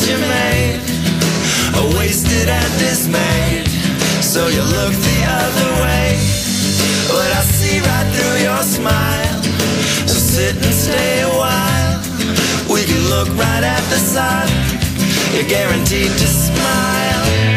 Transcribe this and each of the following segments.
plans you made are wasted and dismayed. So you look the other way, but I see right through your smile. So sit and stay a while. We can look right at the sun. You're guaranteed to smile.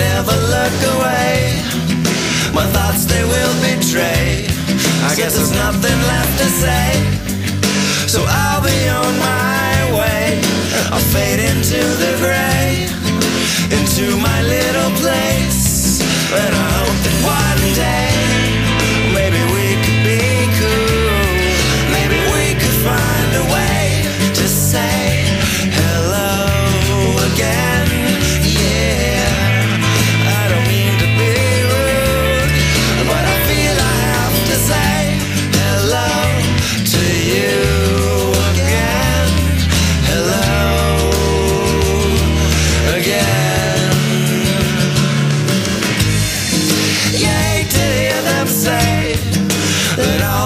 Never look away. My thoughts they will betray. I guess there's nothing left to say. So I'll be on my way. I'll fade into the gray, into my little place. And I hope that one day,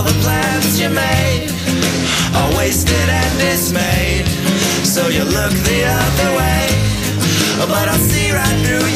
the plans you made are wasted and dismayed. So you look the other way, but I see right through